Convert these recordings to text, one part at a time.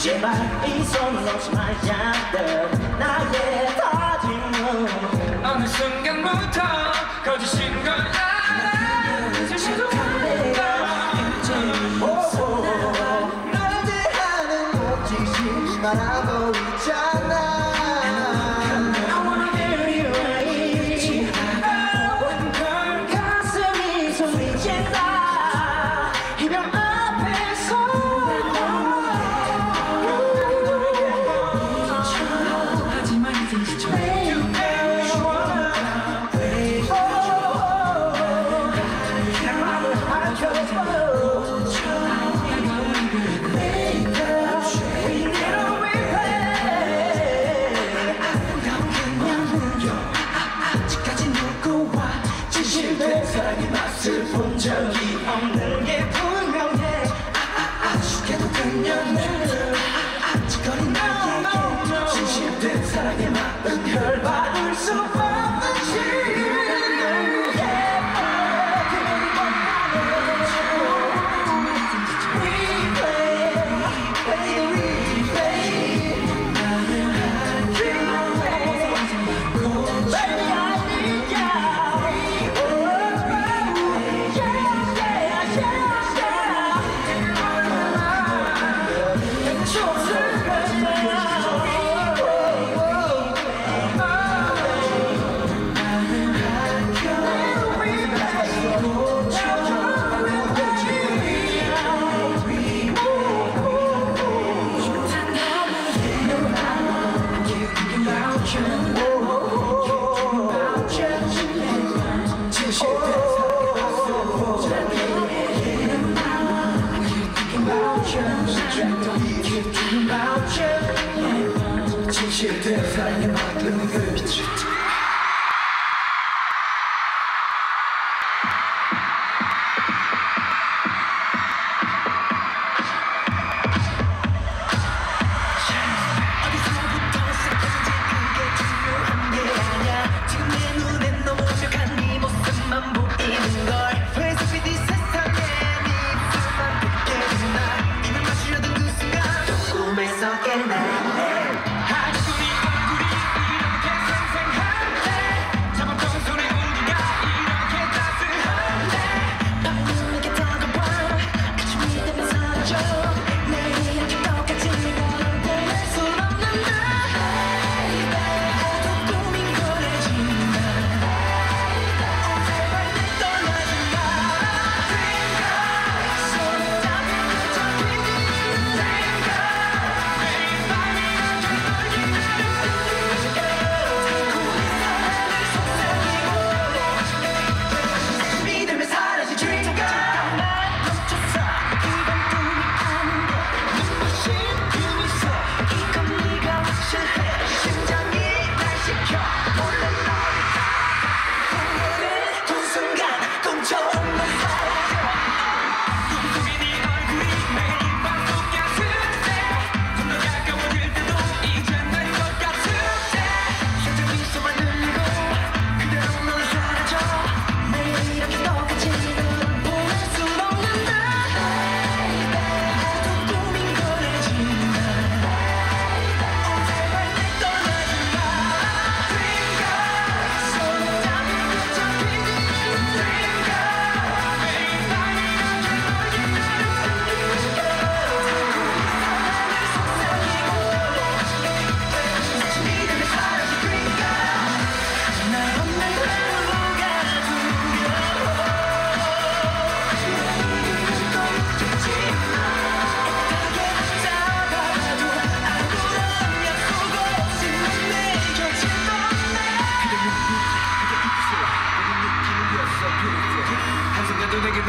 제발 이 손 놓지 말자 나의 다짐은 어느 순간부터 거짓인 걸 알아. 음, 사실도 Heard by the so far. Teach you things I am not doing.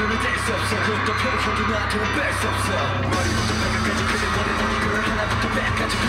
너는 뗄수 없어. 그것도 평형도 나한테는 뺄수 없어. 머리부터 발끝까지 그대 원해 너니 그걸 하나부터 백까지